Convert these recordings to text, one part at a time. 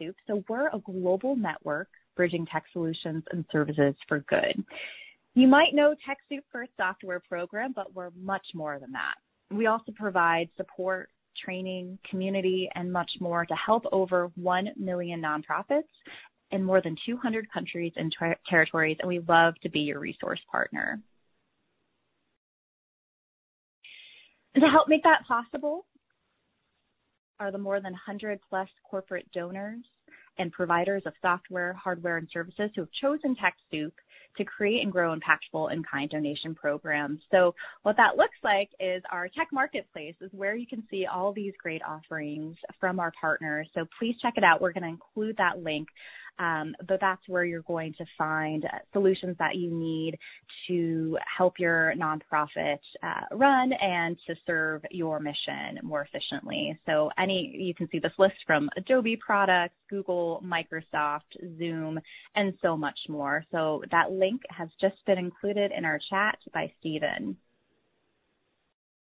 TechSoup. So we're a global network bridging tech solutions and services for good. You might know TechSoup for a software program, but we're much more than that. We also provide support, training, community, and much more to help over 1 million nonprofits in more than 200 countries and ter- territories, and we love to be your resource partner. To help make that possible are the more than 100 plus corporate donors and providers of software, hardware, and services who have chosen TechSoup to create and grow impactful and kind donation programs. So what that looks like is our tech marketplace is where you can see all these great offerings from our partners. So please check it out. We're going to include that link um, but that's where you're going to find solutions that you need to help your nonprofit uh, run and to serve your mission more efficiently. So any you can see this list from Adobe products, Google, Microsoft, Zoom, and so much more. So that link has just been included in our chat by Stephen.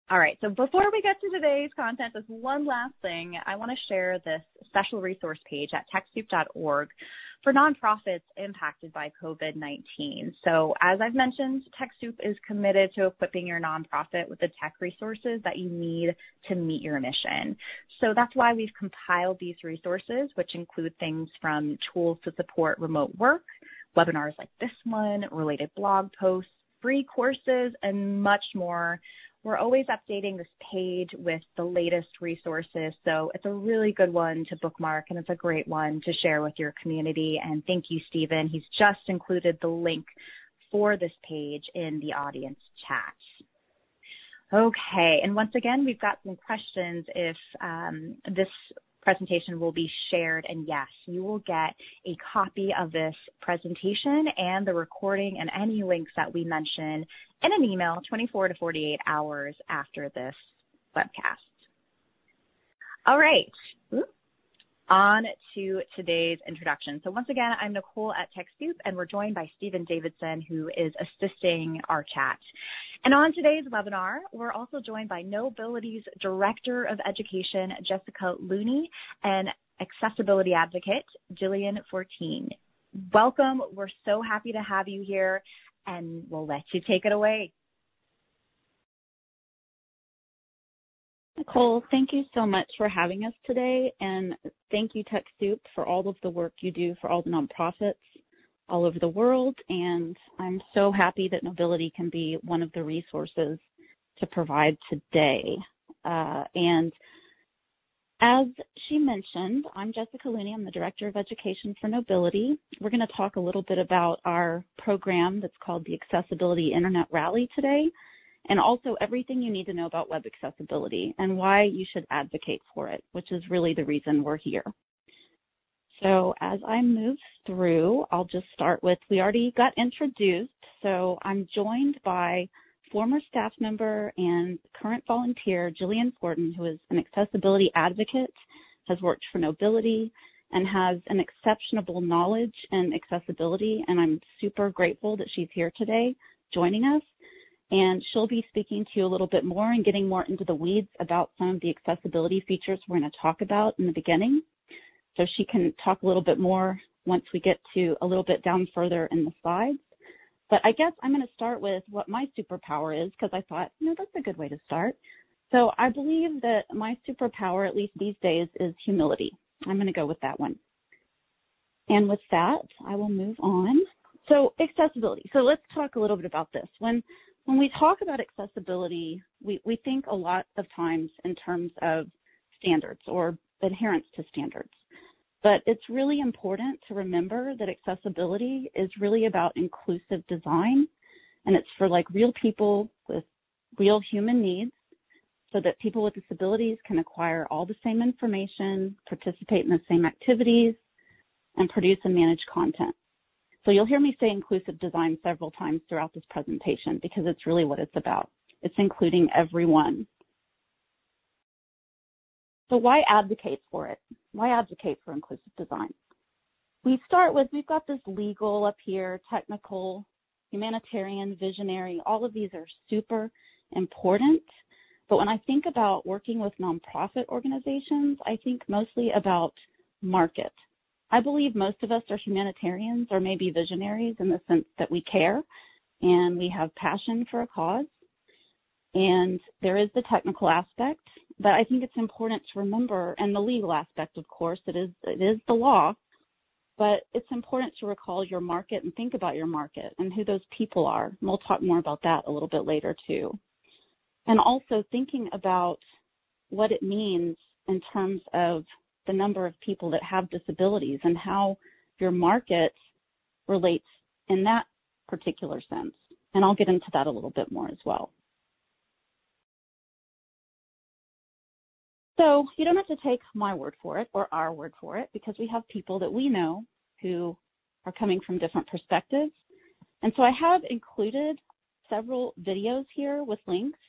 All right, so before we get to today's content, there's one last thing. I want to share this special resource page at TechSoup.org for nonprofits impacted by COVID 19. So, as I've mentioned, TechSoup is committed to equipping your nonprofit with the tech resources that you need to meet your mission. So, that's why we've compiled these resources, which include things from tools to support remote work, webinars like this one, related blog posts, free courses, and much more we're always updating this page with the latest resources, so it's a really good one to bookmark and it's a great one to share with your community. And thank you, Stephen. He's just included the link for this page in the audience chat. Okay, and once again, we've got some questions if um, this presentation will be shared. And yes, you will get a copy of this presentation and the recording and any links that we mention in an email 24 to 48 hours after this webcast. All right. On to today's introduction. So once again, I'm Nicole at TechSoup, and we're joined by Stephen Davidson, who is assisting our chat. And on today's webinar, we're also joined by Knowbility's Director of Education, Jessica Looney, and accessibility advocate, Jillian Fortin. Welcome. We're so happy to have you here, and we'll let you take it away. Nicole, thank you so much for having us today, and thank you, TechSoup, for all of the work you do for all the nonprofits all over the world. And I'm so happy that Knowbility can be one of the resources to provide today. Uh, and as she mentioned, I'm Jessica Looney. I'm the Director of Education for Knowbility. We're going to talk a little bit about our program that's called the Accessibility Internet Rally today and also everything you need to know about web accessibility and why you should advocate for it, which is really the reason we're here. So as I move through, I'll just start with, we already got introduced, so I'm joined by former staff member and current volunteer Jillian Fortin, who is an accessibility advocate, has worked for Knowbility, and has an exceptional knowledge in accessibility, and I'm super grateful that she's here today joining us and she'll be speaking to you a little bit more and getting more into the weeds about some of the accessibility features we're going to talk about in the beginning. So she can talk a little bit more once we get to a little bit down further in the slides. But I guess I'm going to start with what my superpower is because I thought, you know, that's a good way to start. So I believe that my superpower, at least these days, is humility. I'm going to go with that one. And with that, I will move on. So accessibility. So let's talk a little bit about this. When when we talk about accessibility, we, we think a lot of times in terms of standards or adherence to standards. But it's really important to remember that accessibility is really about inclusive design and it's for like real people with real human needs so that people with disabilities can acquire all the same information, participate in the same activities, and produce and manage content. So you'll hear me say inclusive design several times throughout this presentation because it's really what it's about. It's including everyone. So why advocate for it? Why advocate for inclusive design? We start with, we've got this legal up here, technical, humanitarian, visionary, all of these are super important. But when I think about working with nonprofit organizations, I think mostly about market I believe most of us are humanitarians or maybe visionaries in the sense that we care and we have passion for a cause. And there is the technical aspect, but I think it's important to remember, and the legal aspect, of course, it is it is the law, but it's important to recall your market and think about your market and who those people are. And we'll talk more about that a little bit later too. And also thinking about what it means in terms of the number of people that have disabilities and how your market relates in that particular sense. And I'll get into that a little bit more as well. So you don't have to take my word for it or our word for it because we have people that we know who are coming from different perspectives. And so I have included several videos here with links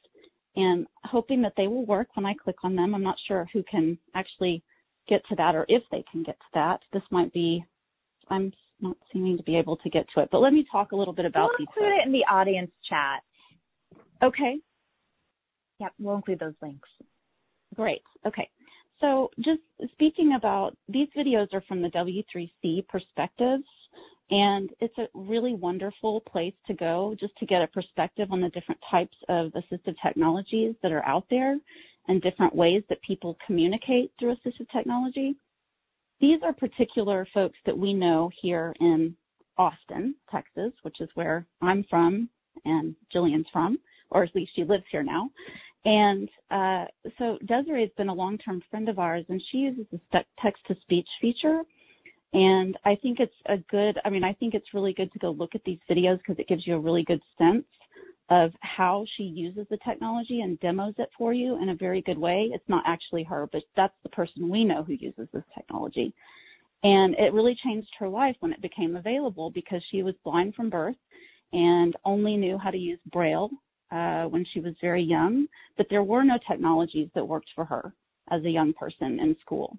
and hoping that they will work when I click on them. I'm not sure who can actually get to that or if they can get to that. This might be, I'm not seeming to be able to get to it, but let me talk a little bit about we'll include it in the audience chat. Okay. Yep, we'll include those links. Great. Okay. So just speaking about these videos are from the W3C perspectives and it's a really wonderful place to go just to get a perspective on the different types of assistive technologies that are out there and different ways that people communicate through assistive technology. These are particular folks that we know here in Austin, Texas, which is where I'm from and Jillian's from, or at least she lives here now. And uh, so Desiree has been a long-term friend of ours, and she uses the text-to-speech feature. And I think it's a good, I mean, I think it's really good to go look at these videos because it gives you a really good sense of how she uses the technology and demos it for you in a very good way. It's not actually her, but that's the person we know who uses this technology. And it really changed her life when it became available because she was blind from birth and only knew how to use Braille uh, when she was very young, but there were no technologies that worked for her as a young person in school.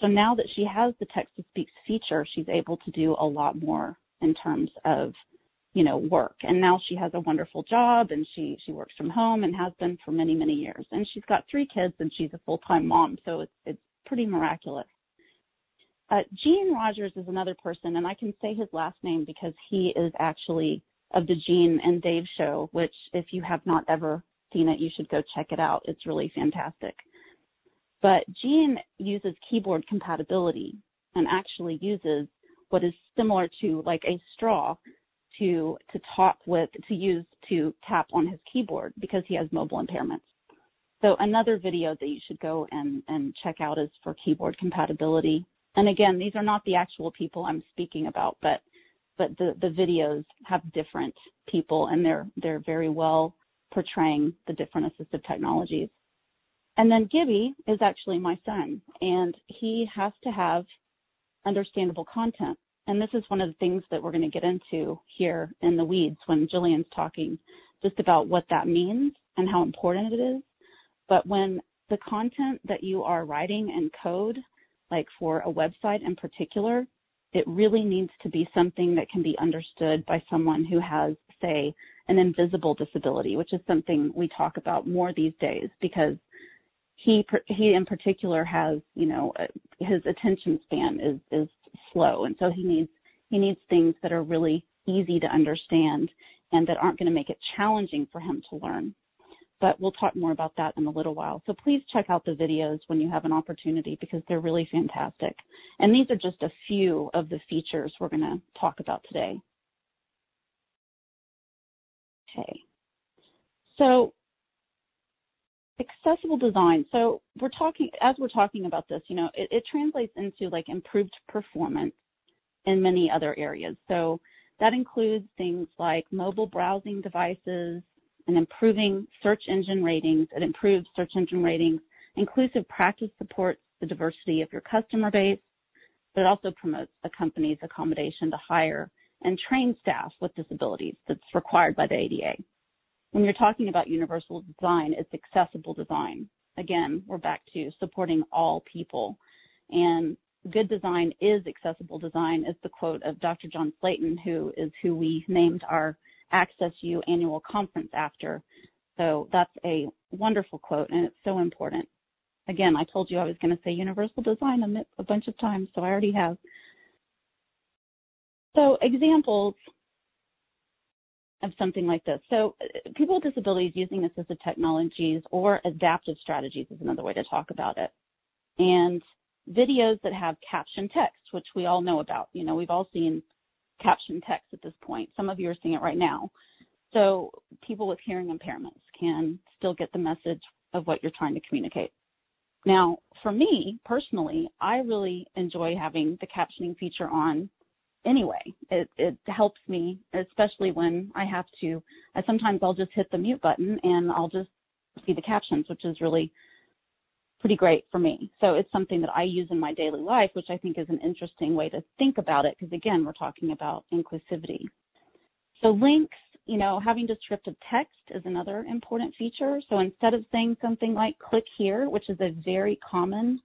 So now that she has the text to speech feature, she's able to do a lot more in terms of you know, work. And now she has a wonderful job and she she works from home and has been for many many years. And she's got three kids and she's a full time mom, so it's it's pretty miraculous. Uh, Gene Rogers is another person, and I can say his last name because he is actually of the Gene and Dave show, which if you have not ever seen it, you should go check it out. It's really fantastic. But Gene uses keyboard compatibility and actually uses what is similar to like a straw to to talk with to use to tap on his keyboard because he has mobile impairments. So another video that you should go and, and check out is for keyboard compatibility. And again, these are not the actual people I'm speaking about, but but the, the videos have different people and they're they're very well portraying the different assistive technologies. And then Gibby is actually my son, and he has to have understandable content and this is one of the things that we're going to get into here in the weeds when Jillian's talking just about what that means and how important it is. But when the content that you are writing in code, like for a website in particular, it really needs to be something that can be understood by someone who has, say, an invisible disability, which is something we talk about more these days because he he in particular has you know uh, his attention span is is slow. And so he needs he needs things that are really easy to understand and that aren't going to make it challenging for him to learn. But we'll talk more about that in a little while. So please check out the videos when you have an opportunity because they're really fantastic. And these are just a few of the features we're going to talk about today. Okay. So accessible design. So we're talking, as we're talking about this, you know, it, it translates into like improved performance in many other areas. So that includes things like mobile browsing devices and improving search engine ratings. It improves search engine ratings. Inclusive practice supports the diversity of your customer base, but it also promotes a company's accommodation to hire and train staff with disabilities that's required by the ADA when you're talking about universal design, it's accessible design. Again, we're back to supporting all people. And good design is accessible design is the quote of Dr. John Slatin, who is who we named our Access U annual conference after. So that's a wonderful quote and it's so important. Again, I told you I was going to say universal design a, a bunch of times, so I already have. So examples of something like this. So uh, people with disabilities using assistive technologies or adaptive strategies is another way to talk about it. And videos that have caption text, which we all know about. You know, we've all seen caption text at this point. Some of you are seeing it right now. So people with hearing impairments can still get the message of what you're trying to communicate. Now, for me personally, I really enjoy having the captioning feature on anyway. It it helps me, especially when I have to. I sometimes I'll just hit the mute button and I'll just see the captions, which is really pretty great for me. So it's something that I use in my daily life, which I think is an interesting way to think about it because again, we're talking about inclusivity. So links, you know, having descriptive text is another important feature. So instead of saying something like click here, which is a very common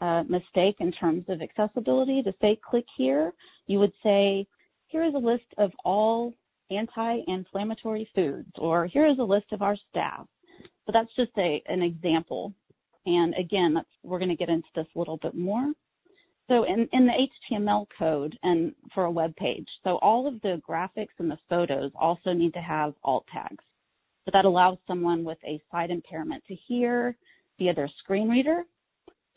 uh, mistake in terms of accessibility, to say click here, you would say, here is a list of all anti-inflammatory foods, or here is a list of our staff. So that's just a, an example. And again, we're going to get into this a little bit more. So in, in the HTML code and for a web page, so all of the graphics and the photos also need to have alt tags. So that allows someone with a sight impairment to hear via their screen reader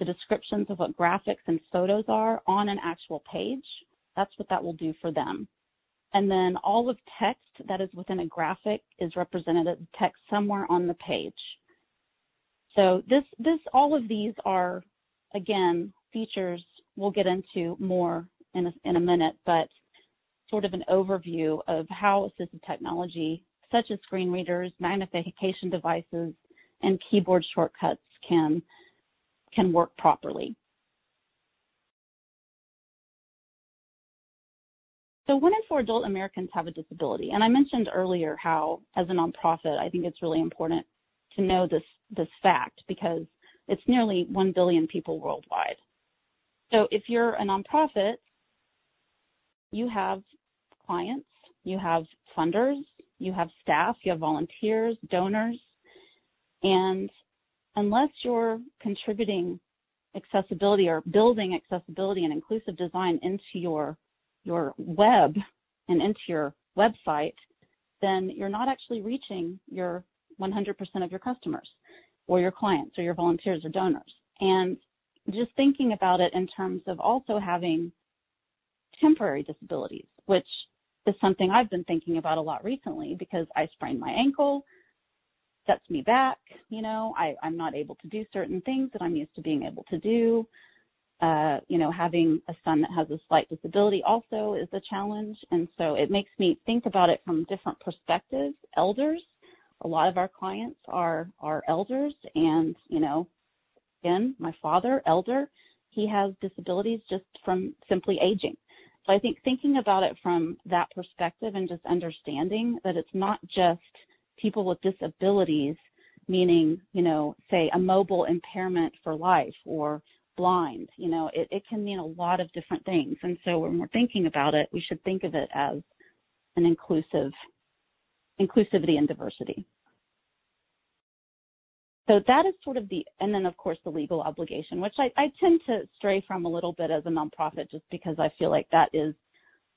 the descriptions of what graphics and photos are on an actual page. That's what that will do for them. And then all of text that is within a graphic is represented as text somewhere on the page. So this, this, all of these are, again, features we'll get into more in a, in a minute, but sort of an overview of how assistive technology, such as screen readers, magnification devices, and keyboard shortcuts can can work properly. So one in four adult Americans have a disability. And I mentioned earlier how, as a nonprofit, I think it's really important to know this, this fact because it's nearly 1 billion people worldwide. So if you're a nonprofit, you have clients, you have funders, you have staff, you have volunteers, donors, and unless you're contributing accessibility or building accessibility and inclusive design into your your web and into your website, then you're not actually reaching your 100% of your customers or your clients or your volunteers or donors. And just thinking about it in terms of also having temporary disabilities, which is something I've been thinking about a lot recently because I sprained my ankle sets me back. You know, I, I'm not able to do certain things that I'm used to being able to do. Uh, you know, having a son that has a slight disability also is a challenge. And so it makes me think about it from different perspectives. Elders, a lot of our clients are, are elders and, you know, again, my father, elder, he has disabilities just from simply aging. So I think thinking about it from that perspective and just understanding that it's not just people with disabilities, meaning, you know, say a mobile impairment for life or blind, you know, it, it can mean a lot of different things. And so when we're thinking about it, we should think of it as an inclusive, inclusivity and diversity. So that is sort of the, and then of course the legal obligation, which I, I tend to stray from a little bit as a nonprofit just because I feel like that is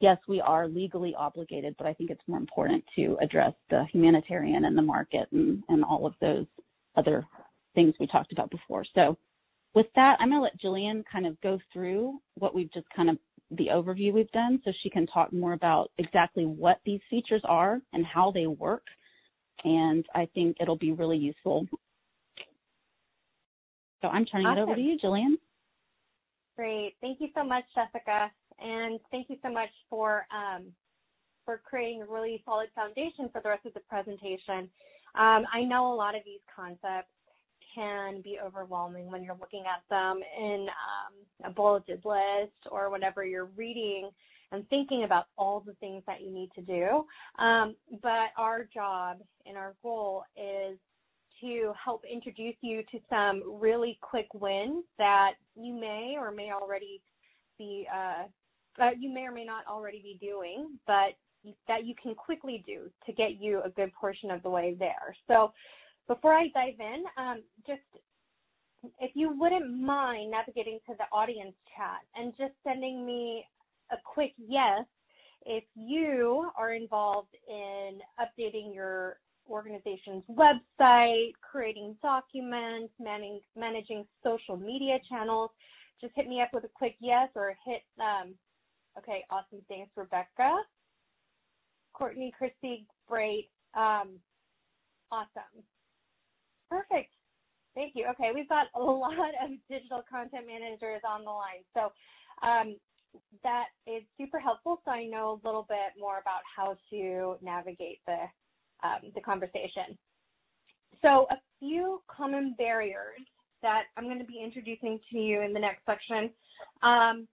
yes, we are legally obligated, but I think it's more important to address the humanitarian and the market and, and all of those other things we talked about before. So with that, I'm going to let Jillian kind of go through what we've just kind of the overview we've done so she can talk more about exactly what these features are and how they work. And I think it'll be really useful. So I'm turning awesome. it over to you, Jillian. Great. Thank you so much, Jessica and thank you so much for um, for creating a really solid foundation for the rest of the presentation. Um, I know a lot of these concepts can be overwhelming when you're looking at them in um, a bulleted list or whatever you're reading and thinking about all the things that you need to do. Um, but our job and our goal is to help introduce you to some really quick wins that you may or may already be uh, uh, you may or may not already be doing, but that you can quickly do to get you a good portion of the way there. So before I dive in, um, just if you wouldn't mind navigating to the audience chat and just sending me a quick yes if you are involved in updating your organization's website, creating documents, managing, managing social media channels, just hit me up with a quick yes or hit, um, okay, awesome. Thanks, Rebecca. Courtney, Christy, great. Um, awesome. Perfect. Thank you. Okay, we've got a lot of digital content managers on the line. So um, that is super helpful. So I know a little bit more about how to navigate the um, the conversation. So a few common barriers that I'm going to be introducing to you in the next section um,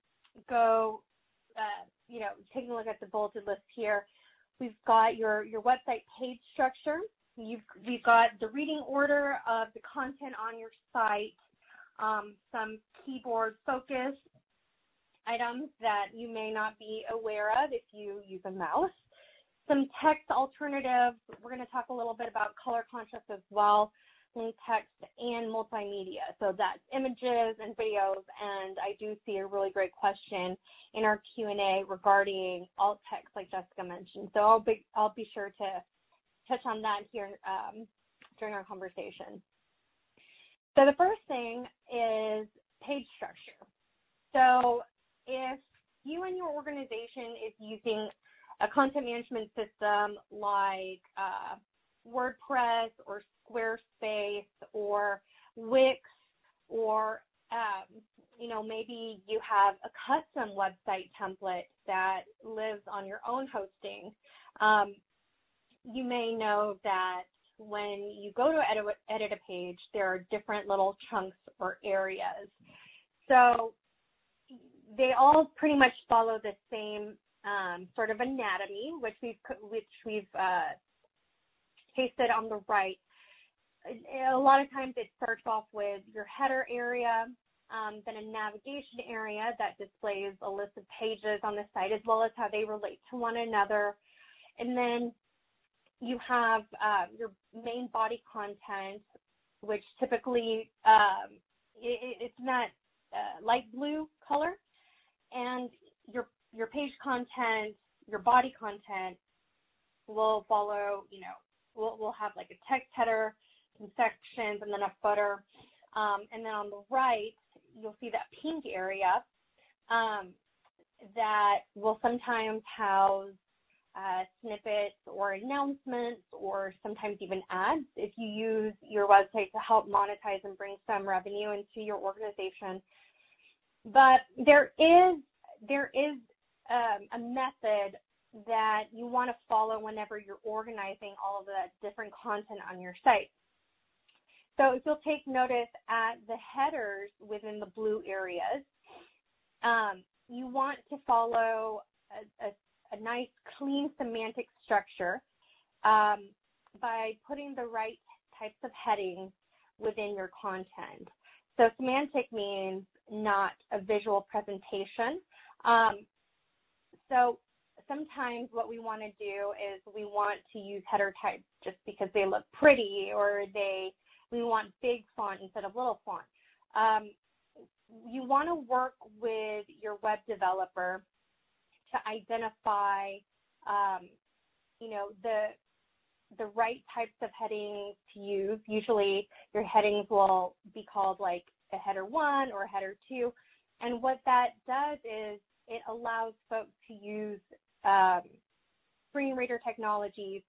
go, uh, you know, taking a look at the bulleted list here. We've got your, your website page structure. You've, we've got the reading order of the content on your site, um, some keyboard focus items that you may not be aware of if you use a mouse some text alternatives. We're going to talk a little bit about color contrast as well, link text and multimedia. So that's images and videos. And I do see a really great question in our Q&A regarding alt text, like Jessica mentioned. So I'll be, I'll be sure to touch on that here um, during our conversation. So the first thing is page structure. So if you and your organization is using a content management system like uh, WordPress or Squarespace or Wix or um, you know maybe you have a custom website template that lives on your own hosting. Um, you may know that when you go to edit, edit a page, there are different little chunks or areas. So they all pretty much follow the same um, sort of anatomy, which we've which we've uh, pasted on the right. A lot of times it starts off with your header area, um, then a navigation area that displays a list of pages on the site as well as how they relate to one another, and then you have uh, your main body content, which typically um, it, it's not uh, light blue color, and your your page content, your body content will follow, you know, we'll, we'll have like a text header, some sections, and then a footer. Um, and then on the right, you'll see that pink area um, that will sometimes house uh, snippets or announcements or sometimes even ads if you use your website to help monetize and bring some revenue into your organization. But there is there is um, a method that you want to follow whenever you're organizing all of the different content on your site. So if you'll take notice at the headers within the blue areas, um, you want to follow a, a, a, nice clean semantic structure um, by putting the right types of headings within your content. So semantic means not a visual presentation. Um, so sometimes what we want to do is we want to use header types just because they look pretty or they we want big font instead of little font. Um, you want to work with your web developer to identify, um, you know, the the right types of headings to use. Usually, your headings will be called like a header one or a header two, and what that does is it allows folks to use um, screen reader technologies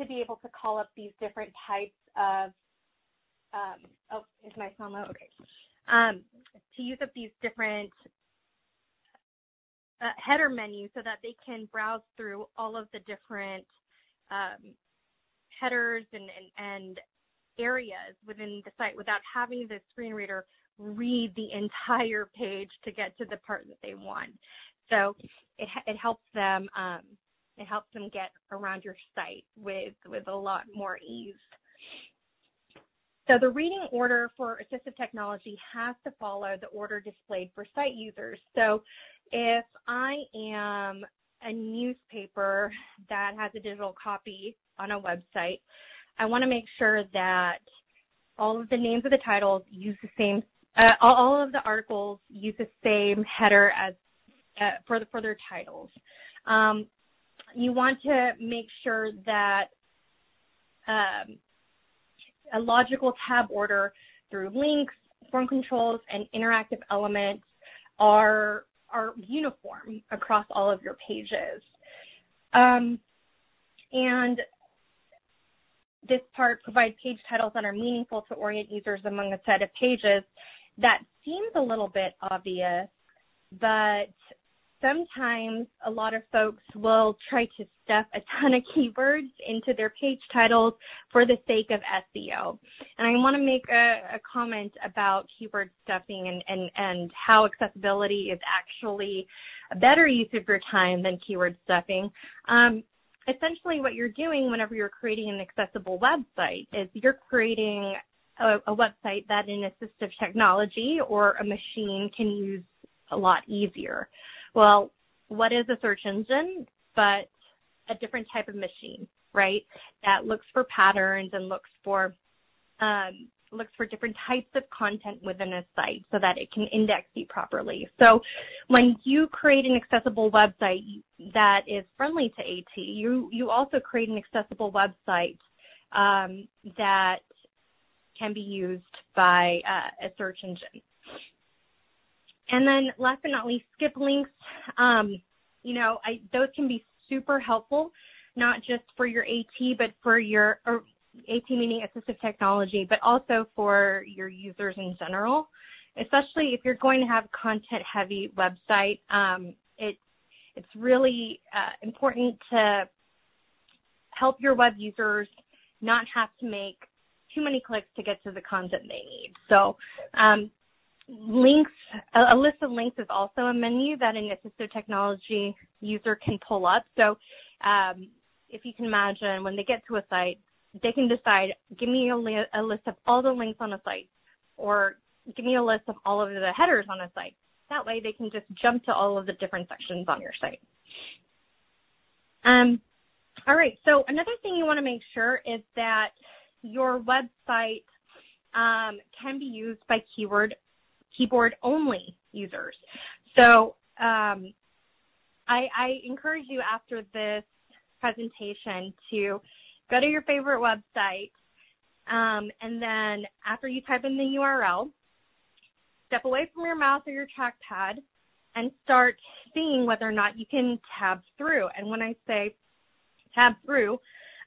to be able to call up these different types of um, oh, is my low? Okay. Um, to use up these different uh, header menus so that they can browse through all of the different um, headers and, and, and areas within the site without having the screen reader read the entire page to get to the part that they want. So it it helps them um, it helps them get around your site with with a lot more ease. So the reading order for assistive technology has to follow the order displayed for site users. So if I am a newspaper that has a digital copy on a website, I want to make sure that all of the names of the titles use the same, uh, all of the articles use the same header as uh, for the for their titles. Um, you want to make sure that um, a logical tab order through links, form controls, and interactive elements are are uniform across all of your pages. Um, and this part provides page titles that are meaningful to orient users among a set of pages. That seems a little bit obvious, but sometimes a lot of folks will try to stuff a ton of keywords into their page titles for the sake of SEO. And I want to make a, a comment about keyword stuffing and, and, and how accessibility is actually a better use of your time than keyword stuffing. Um, essentially what you're doing whenever you're creating an accessible website is you're creating a, a website that an assistive technology or a machine can use a lot easier. Well, what is a search engine but a different type of machine, right? That looks for patterns and looks for um, looks for different types of content within a site so that it can index you properly. So when you create an accessible website that is friendly to AT, you, you also create an accessible website um, that can be used by uh, a search engine. And then last but not least, skip links. Um, you know, I, those can be super helpful, not just for your AT, but for your, or AT meaning assistive technology, but also for your users in general, especially if you're going to have content heavy website. Um, it, it's really uh, important to help your web users not have to make too many clicks to get to the content they need. So um, links, a, list of links is also a menu that an assistive technology user can pull up. So um, if you can imagine when they get to a site, they can decide, give me a, li- a list of all the links on a site or give me a list of all of the headers on a site. That way they can just jump to all of the different sections on your site. Um, all right, so another thing you want to make sure is that your website um, can be used by keyword keyboard only users. So um, I, I encourage you after this presentation to go to your favorite website, um, and then after you type in the URL, step away from your mouse or your trackpad and start seeing whether or not you can tab through. And when I say tab through,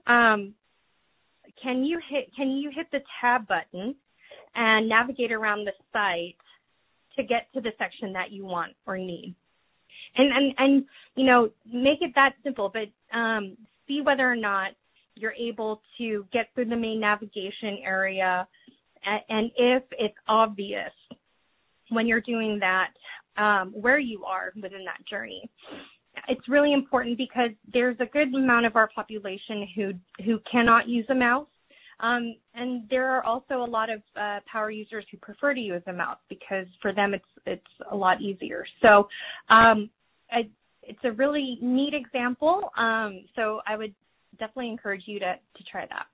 um, can you hit can you hit the tab button and navigate around the site to get to the section that you want or need? And and and you know make it that simple, but um, see whether or not you're able to get through the main navigation area. And if it's obvious when you're doing that, um, where you are within that journey. It's really important because there's a good amount of our population who who cannot use a mouse, um, and there are also a lot of uh, power users who prefer to use a mouse because for them it's it's a lot easier. So um, I, it's a really neat example. Um, so I would definitely encourage you to, to try that.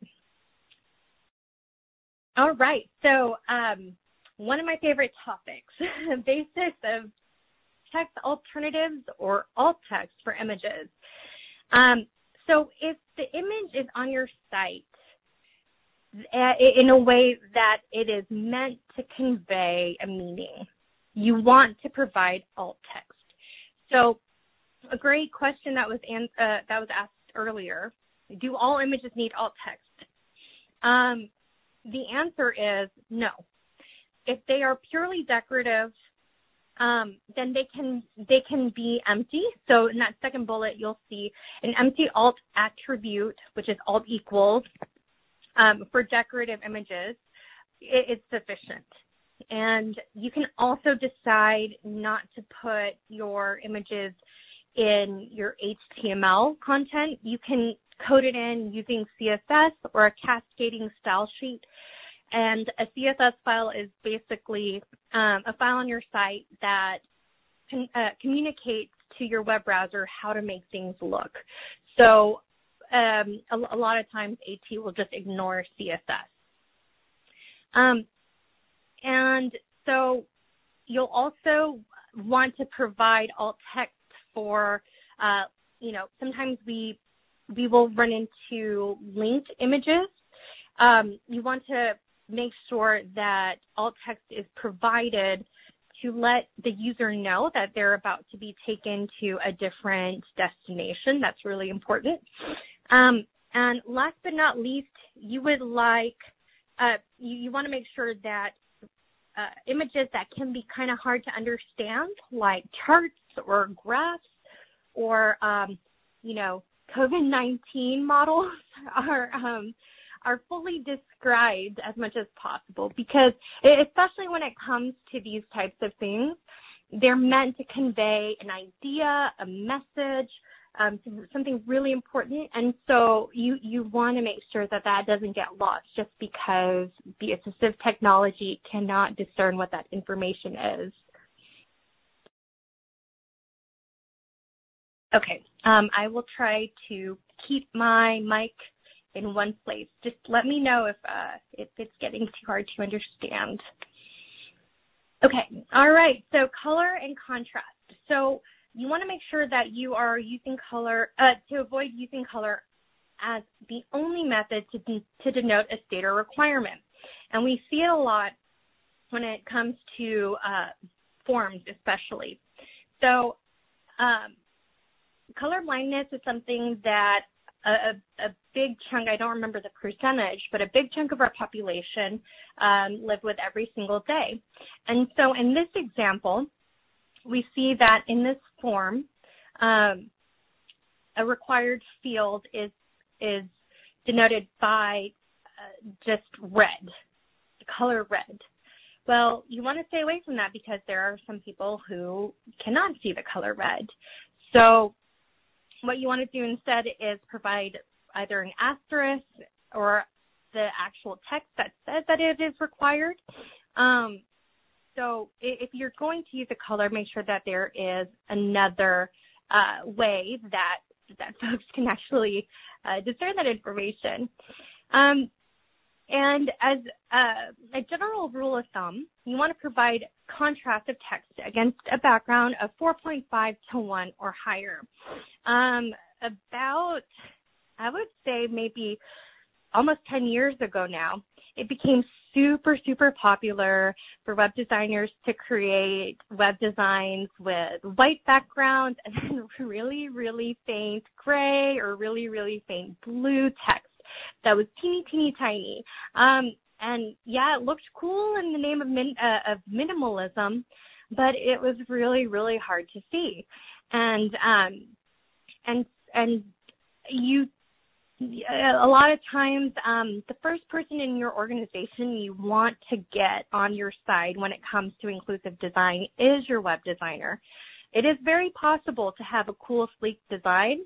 All right, so um, one of my favorite topics, basics of text alternatives or alt text for images. Um, so if the image is on your site in a way that it is meant to convey a meaning, you want to provide alt text. So a great question that was uh, that was asked earlier do all images need alt text? Um, the answer is no. If they are purely decorative, um, then they can they can be empty. So in that second bullet, you'll see an empty alt attribute, which is alt equals. Um, for decorative images, it, it's sufficient. And you can also decide not to put your images in your HTML content. You can code it in using CSS or a cascading style sheet. And a CSS file is basically um, a file on your site that uh, communicates to your web browser how to make things look. So um, a, a, lot of times AT will just ignore CSS. Um, and so you'll also want to provide alt text for uh, you know, sometimes we we will run into linked images. Um, you want to make sure that alt text is provided to let the user know that they're about to be taken to a different destination. That's really important. Um, and last but not least, you would like, uh, you, you want to make sure that uh, images that can be kind of hard to understand, like charts or graphs or, um, you know, COVID-19 models are um, are fully described as much as possible because especially when it comes to these types of things, they're meant to convey an idea, a message, um, something really important. And so you, you want to make sure that that doesn't get lost just because the assistive technology cannot discern what that information is. Okay, um, I will try to keep my mic in one place. Just let me know if uh, if it's getting too hard to understand. Okay, all right. So color and contrast. So you want to make sure that you are using color uh, to avoid using color as the only method to de- to denote a state or requirement. And we see it a lot when it comes to uh, forms, especially. So um, color blindness is something that a, a, big chunk, I don't remember the percentage, but a big chunk of our population um, live with every single day. And so in this example, we see that in this form, um, a required field is is denoted by uh, just red, the color red. Well, you want to stay away from that because there are some people who cannot see the color red. So what you want to do instead is provide either an asterisk or the actual text that says that it is required. Um, so if you're going to use a color, make sure that there is another uh, way that that folks can actually uh, discern that information. Um, and as a, a general rule of thumb, you want to provide contrast of text against a background of 4.5 to 1 or higher. Um, about, I would say maybe almost 10 years ago now, it became super, super popular for web designers to create web designs with white backgrounds and then really, really faint gray or really, really faint blue text that was teeny, teeny tiny. Um, and yeah, it looked cool in the name of, min, uh, of minimalism, but it was really, really hard to see. And, um, and, and you, a lot of times, um, the first person in your organization you want to get on your side when it comes to inclusive design is your web designer. It is very possible to have a cool, sleek design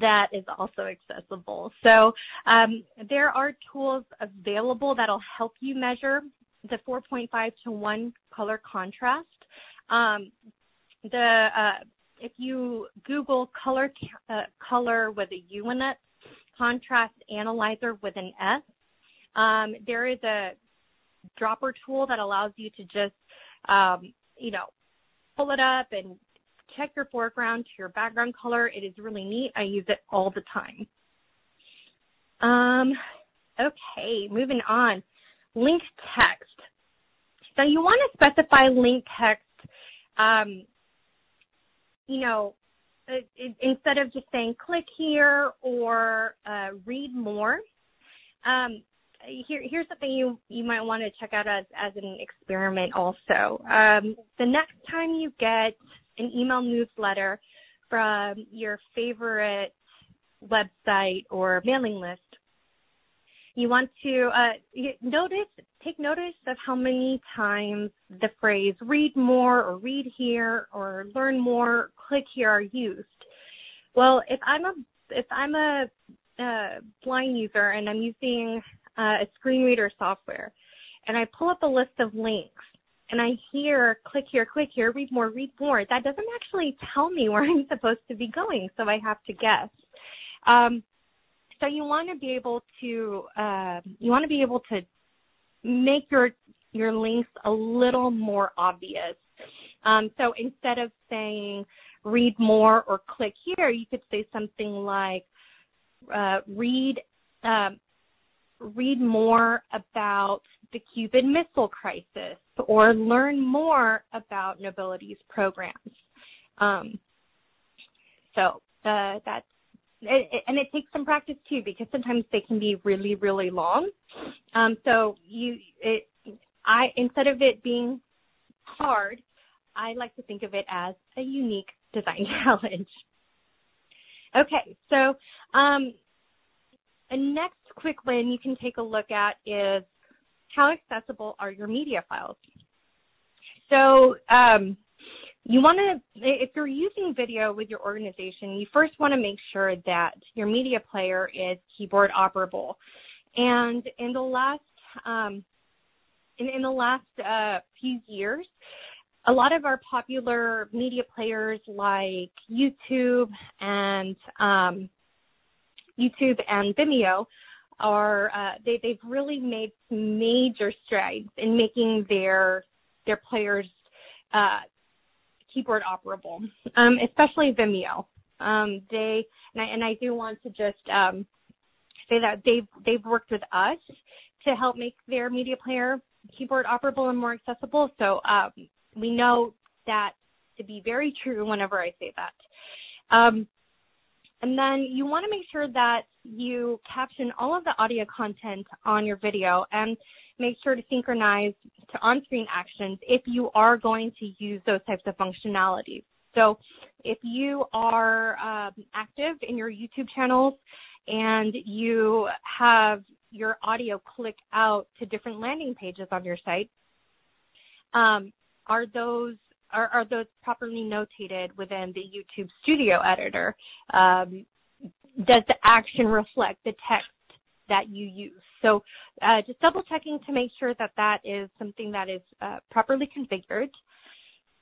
that is also accessible. So um, there are tools available that'll help you measure the 4.5 to 1 color contrast. Um, the uh, if you Google color uh, color with a U in it, contrast analyzer with an S, um, there is a dropper tool that allows you to just um, you know pull it up and check your foreground to your background color. It is really neat. I use it all the time. Um, okay, moving on. Link text. So you want to specify link text, um, you know, instead of just saying click here or uh, read more. Um, here, here's something you you might want to check out as as an experiment also. Um, the next time you get an email newsletter from your favorite website or mailing list, you want to uh, notice, take notice of how many times the phrase read more or read here or learn more, click here are used. Well, if I'm a if I'm a blind user and I'm using uh, a screen reader software, and I pull up a list of links and I hear click here, click here, read more, read more, that doesn't actually tell me where I'm supposed to be going, so I have to guess. Um, so you want to be able to uh, you want to be able to make your your links a little more obvious. Um, so instead of saying read more or click here, you could say something like, uh, read, um, read more about the Cuban Missile Crisis or learn more about Knowbility's programs. Um, so uh, that's it, and it takes some practice too because sometimes they can be really really long. Um, so you it I instead of it being hard, I like to think of it as a unique design challenge. Okay, so um, a next quick win you can take a look at is how accessible are your media files? So um, you want to, if you're using video with your organization, you first want to make sure that your media player is keyboard operable. And in the last, um, in, in the last uh, few years, a lot of our popular media players like YouTube and um, YouTube and Vimeo are uh, they they've really made major strides in making their their players uh, keyboard operable, um, especially Vimeo. Um, they and I, and I do want to just um, say that they've they've worked with us to help make their media player keyboard operable and more accessible. So um, we know that to be very true whenever I say that. Um, and then you want to make sure that you caption all of the audio content on your video and make sure to synchronize to on-screen actions if you are going to use those types of functionalities. So if you are um, active in your YouTube channels and you have your audio click out to different landing pages on your site, um, are those are, are, those properly notated within the YouTube Studio Editor? Um, does the action reflect the text that you use. So uh, just double checking to make sure that that is something that is uh, properly configured.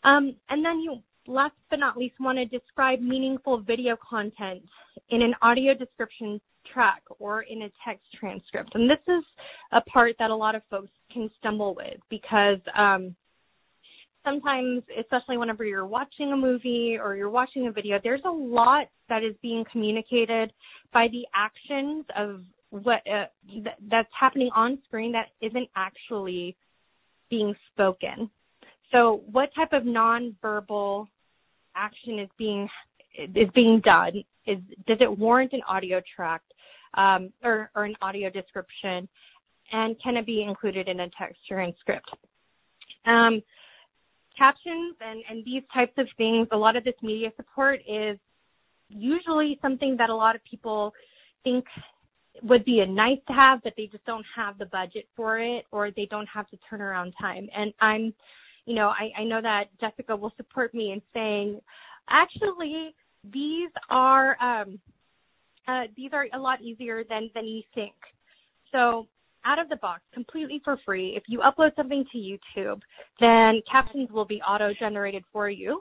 Um, and then you, last but not least, want to describe meaningful video content in an audio description track or in a text transcript. And this is a part that a lot of folks can stumble with because um, sometimes, especially whenever you're watching a movie or you're watching a video, there's a lot that is being communicated by the actions of what uh, th- that's happening on screen that isn't actually being spoken. So, what type of nonverbal action is being is being done? Is does it warrant an audio track um, or, or an audio description, and can it be included in a text transcript? Um, captions and, and these types of things, a lot of this media support is usually something that a lot of people think would be a nice to have, but they just don't have the budget for it or they don't have the turnaround time. And I'm, you know, I, I know that Jessica will support me in saying, actually, these are, um, uh, these are a lot easier than, than you think. So out of the box, completely for free. If you upload something to YouTube, then captions will be auto generated for you.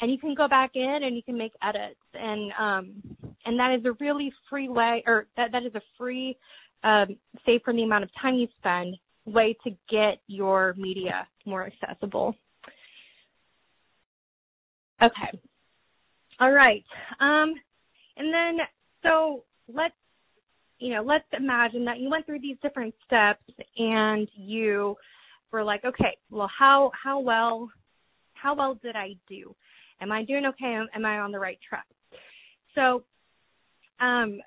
And you can go back in and you can make edits. And um and that is a really free way or that that is a free um save from the amount of time you spend way to get your media more accessible. Okay. All right. Um and then so let's you know let's imagine that you went through these different steps and you were like okay well how how well how well did i do Am I doing okay? Am I on the right track? So, um,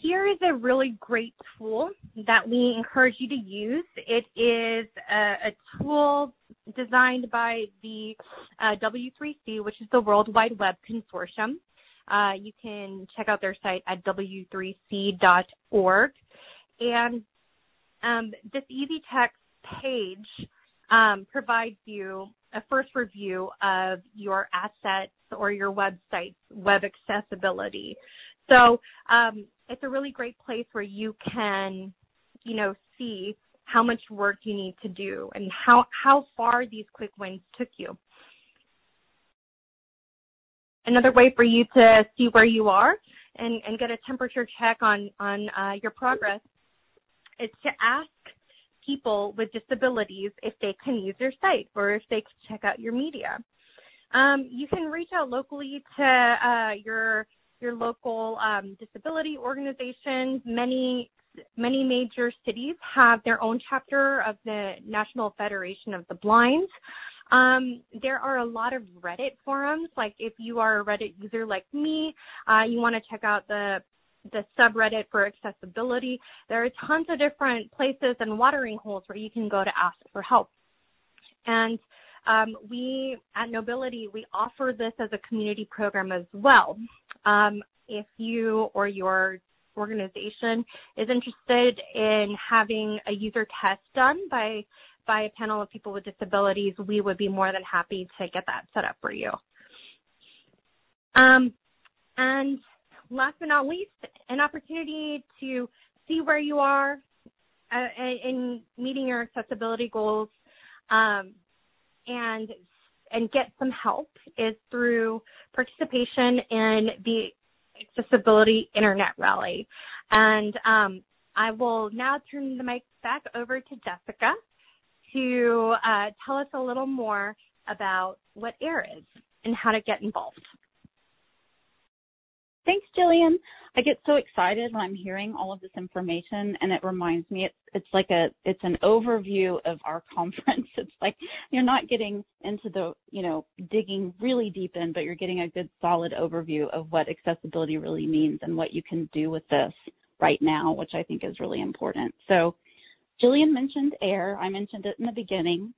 here is a really great tool that we encourage you to use. It is a, a tool designed by the uh, W3C, which is the World Wide Web Consortium. Uh, you can check out their site at w3c.org. And um, this Easy Checks page um, provides you a first review of your assets or your website's web accessibility. So um, it's a really great place where you can, you know, see how much work you need to do and how how far these quick wins took you. Another way for you to see where you are and, and get a temperature check on on uh, your progress is to ask people with disabilities if they can use your site or if they can check out your media. Um, you can reach out locally to uh, your your local um, disability organizations. Many many major cities have their own chapter of the National Federation of the Blind. Um, there are a lot of Reddit forums. Like if you are a Reddit user like me, uh, you want to check out the the subreddit for accessibility. There are tons of different places and watering holes where you can go to ask for help. And um, we at Knowbility, we offer this as a community program as well. Um, if you or your organization is interested in having a user test done by by a panel of people with disabilities, we would be more than happy to get that set up for you. Um, and last but not least, an opportunity to see where you are uh, in meeting your accessibility goals um, and and get some help is through participation in the Accessibility Internet Rally. And um, I will now turn the mic back over to Jessica to uh, tell us a little more about what AIR is and how to get involved. Thanks, Jillian. I get so excited when I'm hearing all of this information and it reminds me it's it's like a it's an overview of our conference. It's like you're not getting into the, you know, digging really deep in, but you're getting a good solid overview of what accessibility really means and what you can do with this right now, which I think is really important. So Jillian mentioned AIR. I mentioned it in the beginning.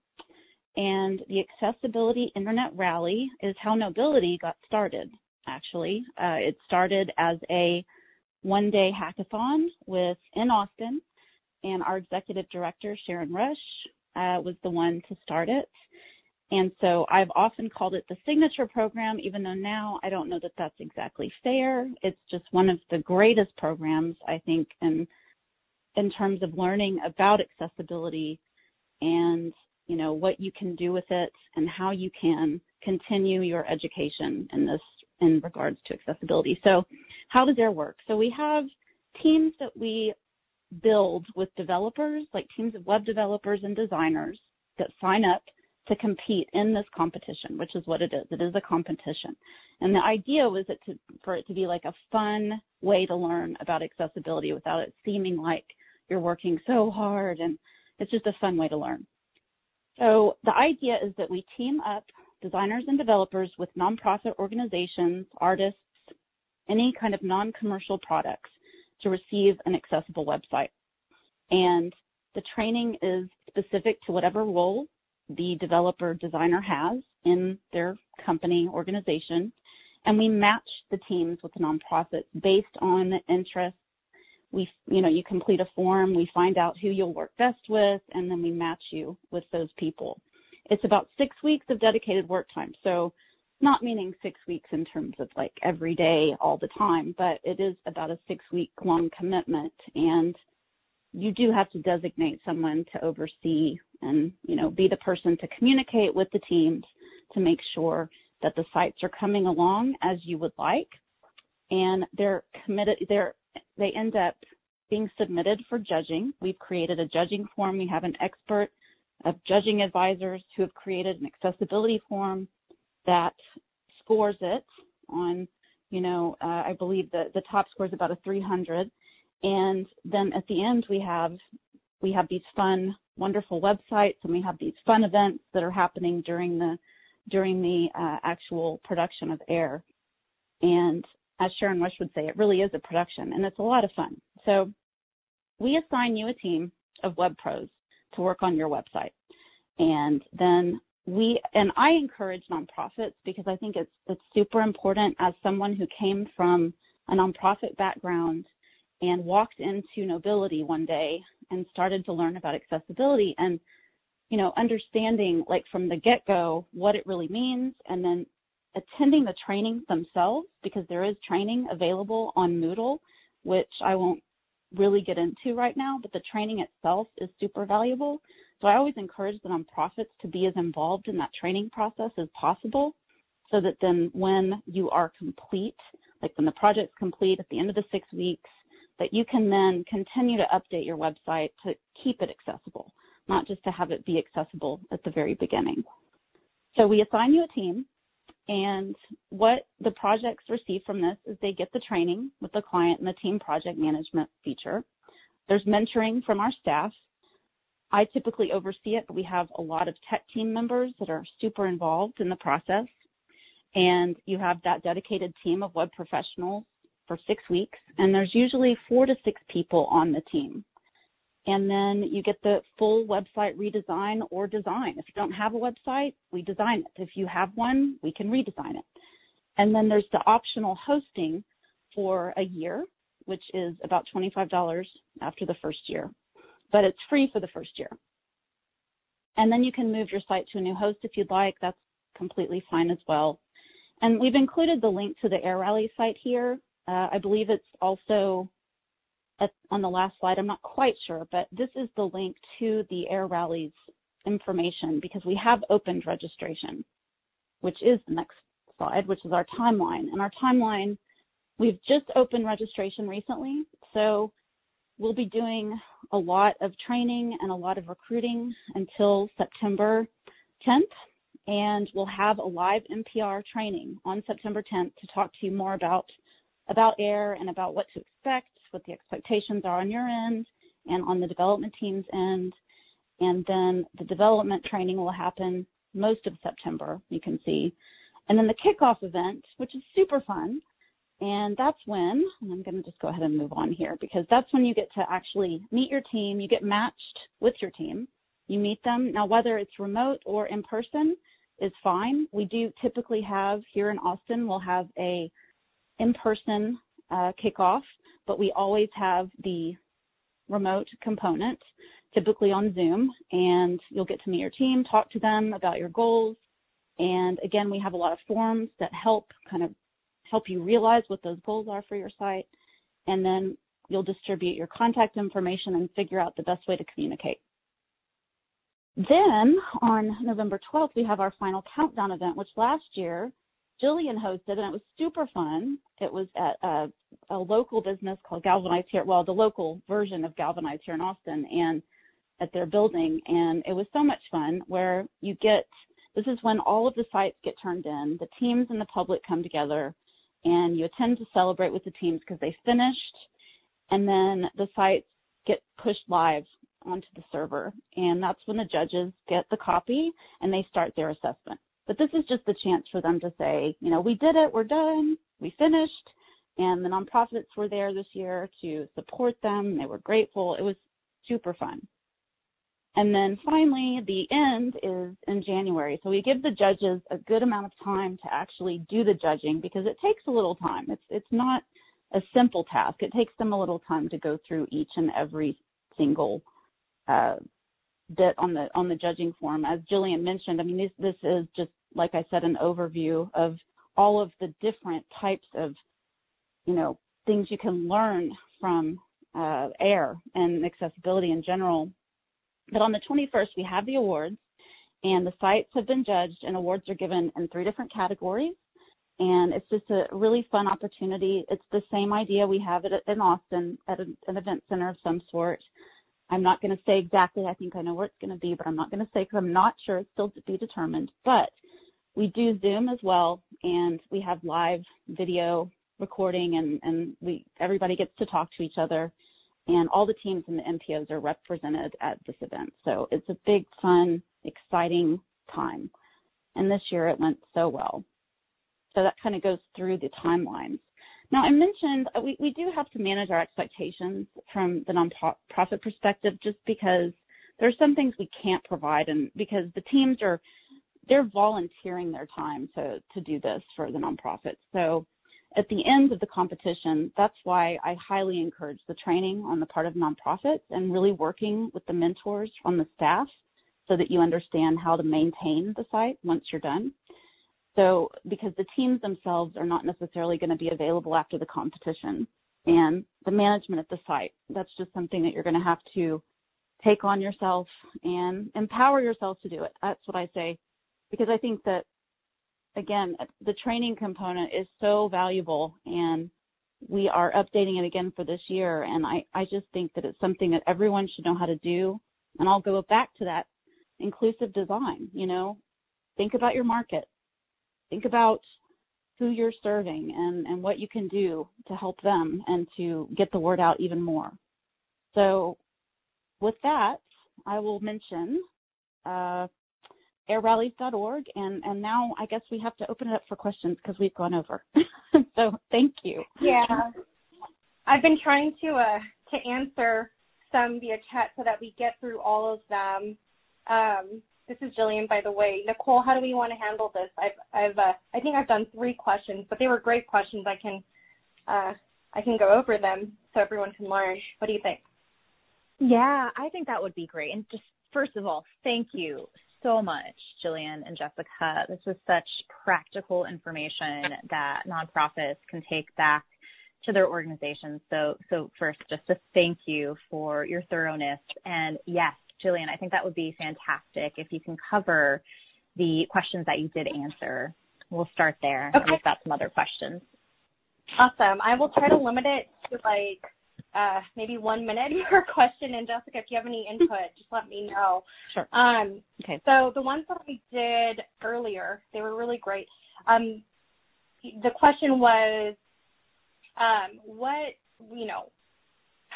And the Accessibility Internet Rally is how Knowbility got started actually. Uh, it started as a one day hackathon with in Austin, and our executive director, Sharon Rush, uh, was the one to start it. And so I've often called it the signature program, even though now I don't know that that's exactly fair. It's just one of the greatest programs, I think, in, in terms of learning about accessibility and, you know, what you can do with it and how you can continue your education in this in regards to accessibility. So how does AIR work? So we have teams that we build with developers, like teams of web developers and designers that sign up to compete in this competition, which is what it is. It is a competition. And the idea was it to, for it to be like a fun way to learn about accessibility without it seeming like you're working so hard and it's just a fun way to learn. So the idea is that we team up designers and developers with nonprofit organizations, artists, any kind of non-commercial products to receive an accessible website. And the training is specific to whatever role the developer designer has in their company organization. And we match the teams with the nonprofits based on the interests. We, you know, you complete a form, we find out who you'll work best with, and then we match you with those people. It's about six weeks of dedicated work time. So not meaning six weeks in terms of like every day all the time, but it is about a six week long commitment and you do have to designate someone to oversee and, you know, be the person to communicate with the teams to make sure that the sites are coming along as you would like. And they're committed, they're, they end up being submitted for judging. We've created a judging form. We have an expert of judging advisors who have created an accessibility form that scores it on, you know, uh, I believe the, the top score is about a 300. And then at the end, we have, we have these fun, wonderful websites and we have these fun events that are happening during the, during the uh, actual production of AIR. And as Sharon Rush would say, it really is a production and it's a lot of fun. So we assign you a team of web pros to work on your website. And then we and I encourage nonprofits because I think it's it's super important as someone who came from a nonprofit background and walked into Knowbility one day and started to learn about accessibility and you know understanding like from the get-go what it really means and then attending the trainings themselves because there is training available on Moodle which I won't really get into right now, but the training itself is super valuable. So I always encourage the nonprofits to be as involved in that training process as possible so that then when you are complete, like when the project's complete at the end of the six weeks, that you can then continue to update your website to keep it accessible, not just to have it be accessible at the very beginning. So we assign you a team And what the projects receive from this is they get the training with the client and the team project management feature. There's mentoring from our staff. I typically oversee it, but we have a lot of tech team members that are super involved in the process. And you have that dedicated team of web professionals for six weeks, and there's usually four to six people on the team. And then you get the full website redesign or design. If you don't have a website, we design it. If you have one, we can redesign it. And then there's the optional hosting for a year, which is about $25 after the first year, but it's free for the first year. And then you can move your site to a new host if you'd like. That's completely fine as well. And we've included the link to the Air Rally site here. Uh, I believe it's also at, on the last slide. I'm not quite sure, but this is the link to the Air Rallies information because we have opened registration, which is the next slide, which is our timeline. And our timeline, we've just opened registration recently. So we'll be doing a lot of training and a lot of recruiting until September 10th. And we'll have a live NPR training on September 10th to talk to you more about about AIR and about what to expect, what the expectations are on your end and on the development team's end. And then the development training will happen most of September, you can see. And then the kickoff event, which is super fun. And that's when, and I'm going to just go ahead and move on here because that's when you get to actually meet your team. You get matched with your team. You meet them. Now, whether it's remote or in person is fine. We do typically have here in Austin, we'll have a in-person uh, kickoff, but we always have the remote component, typically on Zoom, and you'll get to meet your team, talk to them about your goals. And again, we have a lot of forms that help kind of help you realize what those goals are for your site. And then you'll distribute your contact information and figure out the best way to communicate. Then on November 12th, we have our final countdown event, which last year Jillian hosted, and it was super fun. It was at a, a local business called Galvanize here, well, the local version of Galvanize here in Austin, and at their building, and it was so much fun. Where you get this is when all of the sites get turned in, the teams and the public come together, and you attend to celebrate with the teams because they finished, and then the sites get pushed live onto the server, and that's when the judges get the copy and they start their assessment. But this is just the chance for them to say, you know, we did it, we're done, we finished. And the nonprofits were there this year to support them. They were grateful. It was super fun. And then finally, the end is in January. So we give the judges a good amount of time to actually do the judging because it takes a little time. It's it's not a simple task. It takes them a little time to go through each and every single uh, bit on the on the judging form. As Jillian mentioned, I mean this this is just like I said an overview of all of the different types of you know things you can learn from uh, AIR and accessibility in general. But on the 21st we have the awards, and the sites have been judged, and awards are given in three different categories. And it's just a really fun opportunity. It's the same idea we have it in Austin at an event center of some sort. I'm not going to say exactly. I think I know where it's going to be, but I'm not going to say because I'm not sure. It's still to be determined. But we do Zoom as well, and we have live video recording, and and we everybody gets to talk to each other, and all the teams and the NPOs are represented at this event. So it's a big, fun, exciting time. And this year it went so well. So that kind of goes through the timelines. Now, I mentioned uh, we, we do have to manage our expectations from the nonprofit perspective just because there's some things we can't provide and because the teams are they're volunteering their time to to do this for the nonprofits. So at the end of the competition, that's why I highly encourage the training on the part of nonprofits and really working with the mentors on the staff so that you understand how to maintain the site once you're done. So, because the teams themselves are not necessarily going to be available after the competition and the management at the site, that's just something that you're going to have to take on yourself and empower yourself to do it. That's what I say, because I think that, again, the training component is so valuable and we are updating it again for this year. And I, I just think that it's something that everyone should know how to do. And I'll go back to that inclusive design, you know, think about your market think about who you're serving and, and what you can do to help them and to get the word out even more. So, with that, I will mention uh, airrallies.org, and, and now I guess we have to open it up for questions because we've gone over. so, thank you. Yeah, I've been trying to uh, to answer some via chat so that we get through all of them. Um, this is Jillian, by the way. Nicole, how do we want to handle this? I've, I've, uh, I think I've done three questions, but they were great questions. I can, uh, I can go over them so everyone can learn. What do you think? Yeah, I think that would be great. And just first of all, thank you so much, Jillian and Jessica. This is such practical information that nonprofits can take back to their organizations. So, so first, just a thank you for your thoroughness. And yes, Jillian, I think that would be fantastic if you can cover the questions that you did answer. We'll start there. Okay. We've got some other questions. Awesome. I will try to limit it to like uh, maybe one minute per question. And Jessica, if you have any input, just let me know. Sure. Um, okay. So the ones that we did earlier, they were really great. Um, the question was, um, what you know,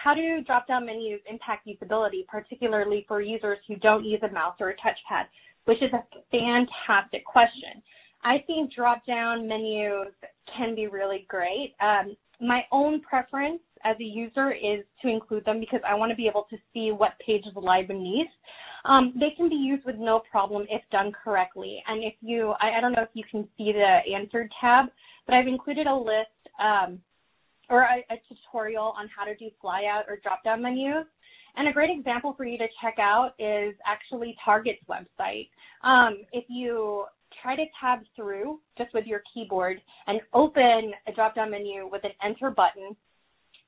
how do drop-down menus impact usability, particularly for users who don't use a mouse or a touchpad? Which is a fantastic question. I think drop-down menus can be really great. Um, my own preference as a user is to include them because I want to be able to see what page is live beneath. Um, they can be used with no problem if done correctly. And if you, I, I, don't know if you can see the answered tab, but I've included a list um, or a, a tutorial on how to do flyout or drop-down menus. And a great example for you to check out is actually Target's website. Um, if you try to tab through just with your keyboard and open a drop-down menu with an enter button,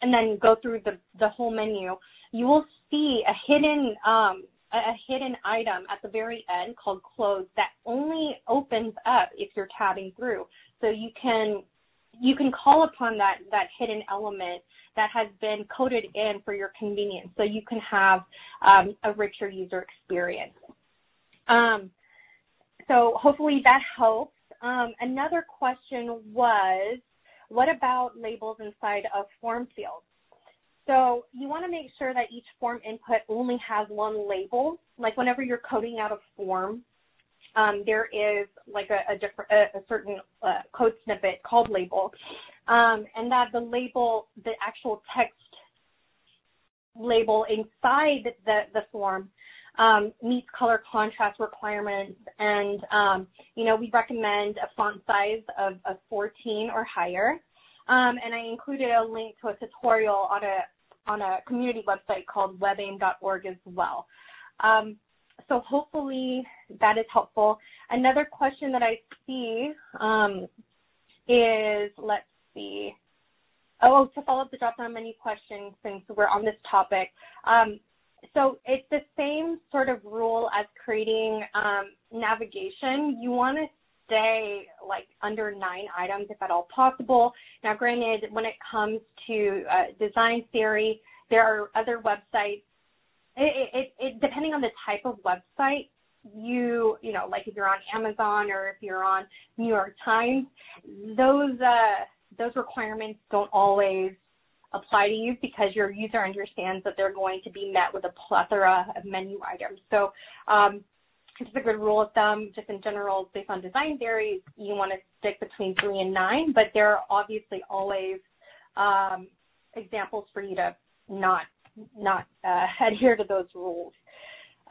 and then go through the, the whole menu, you will see a hidden um, a hidden item at the very end called close that only opens up if you're tabbing through. So you can you can call upon that that hidden element that has been coded in for your convenience, so you can have um, a richer user experience. Um, so hopefully that helps. Um, another question was, what about labels inside of form fields? So you want to make sure that each form input only has one label. Like whenever you're coding out a form, um, there is like a, a different, a, a certain uh, code snippet called label, um, and that the label, the actual text label inside the, the form um, meets color contrast requirements. And, um, you know, we recommend a font size of, of 14 or higher. Um, and I included a link to a tutorial on a on a community website called webaim.org as well. Um, so hopefully that is helpful. Another question that I see um, is, let's see, oh, to follow up the drop-down menu question since we're on this topic. Um, so it's the same sort of rule as creating um, navigation. You want to stay like under nine items if at all possible. Now, granted, when it comes to uh, design theory, there are other websites. It, it, it, depending on the type of website, you you know like if you're on Amazon or if you're on New York Times, those uh, those requirements don't always apply to you because your user understands that they're going to be met with a plethora of menu items. So um, just a good rule of thumb, just in general, based on design theory, you want to stick between three and nine, but there are obviously always um, examples for you to not not uh, adhere to those rules.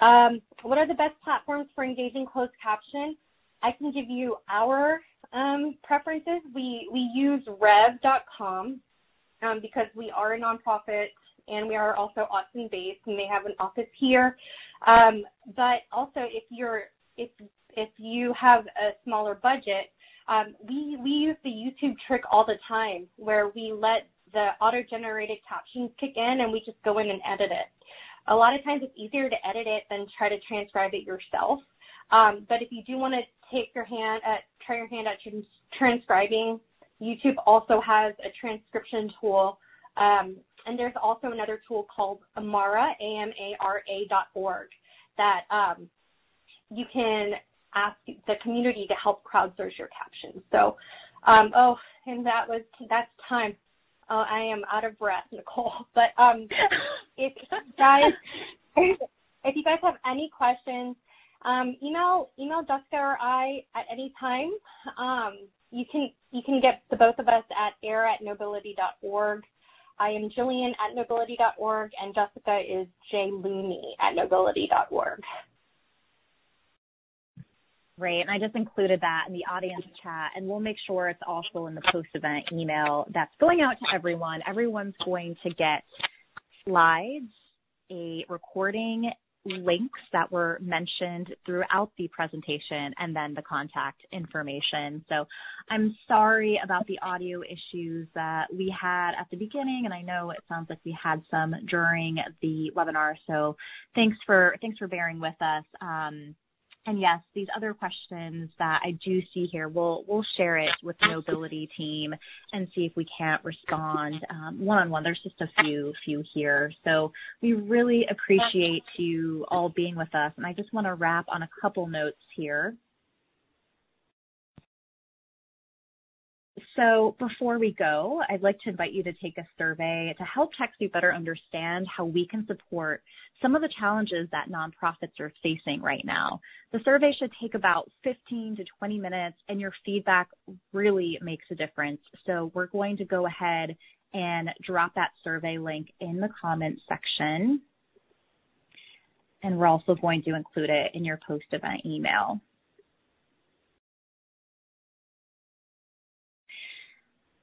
Um, what are the best platforms for engaging closed caption? I can give you our um, preferences. We we use Rev.com um, because we are a nonprofit and we are also Austin based and they have an office here. Um, but also if you're if if you have a smaller budget, um, we we use the YouTube trick all the time where we let the auto-generated captions kick in and we just go in and edit it. A lot of times it's easier to edit it than try to transcribe it yourself. Um, but if you do want to take your hand at try your hand at trans- transcribing, YouTube also has a transcription tool um, and there's also another tool called Amara, A-M-A-R-A dot org, that um, you can ask the community to help crowdsource your captions. So, um, oh, and that was that's time. Uh, I am out of breath, Nicole. But um, if guys, if you guys have any questions, um, email email Jessica or I at any time. Um, you can you can get the both of us at air at knowbility.org. I am Jillian at knowbility.org, and Jessica is J Looney at knowbility.org. Great. And I just included that in the audience chat, and we'll make sure it's also in the post event email that's going out to everyone. Everyone's going to get slides, a recording, links that were mentioned throughout the presentation, and then the contact information. So I'm sorry about the audio issues that we had at the beginning, and I know it sounds like we had some during the webinar. So thanks for thanks for bearing with us. Um, and yes, these other questions that I do see here, we'll we'll share it with the Knowbility team and see if we can't respond one on one. There's just a few few here, so we really appreciate you all being with us. And I just want to wrap on a couple notes here. So before we go, I'd like to invite you to take a survey to help TechSoup better understand how we can support some of the challenges that nonprofits are facing right now. The survey should take about 15 to 20 minutes and your feedback really makes a difference. So we're going to go ahead and drop that survey link in the comments section. And we're also going to include it in your post-event email.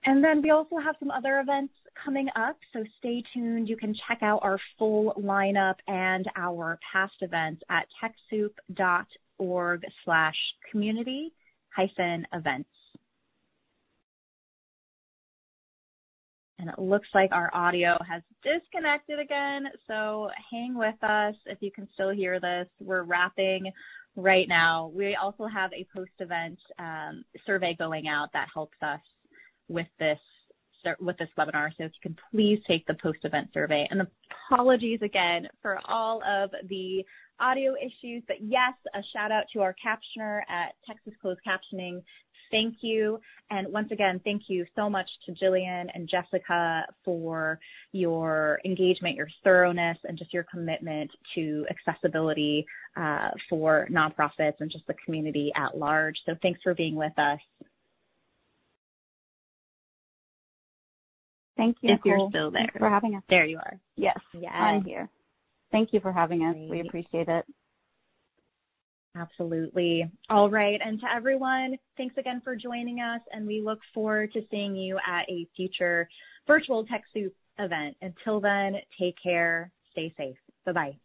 And then we also have some other events coming up, so stay tuned. You can check out our full lineup and our past events at TechSoup.org slash community hyphen events. And it looks like our audio has disconnected again, so hang with us if you can still hear this. We're wrapping right now. We also have a post-event um, survey going out that helps us with this with this webinar. So if you can please take the post-event survey. And apologies again for all of the audio issues, but yes, a shout out to our captioner at Texas Closed Captioning. Thank you. And once again, thank you so much to Jillian and Jessica for your engagement, your thoroughness, and just your commitment to accessibility uh, for nonprofits and just the community at large. So thanks for being with us. Thank you. If Nicole. you're still there. Thanks for having us. There you are. Yes. Yes. I'm here. Thank you for having us. Great. We appreciate it. Absolutely. All right. And to everyone, thanks again for joining us. And we look forward to seeing you at a future virtual TechSoup event. Until then, take care. Stay safe. Bye bye.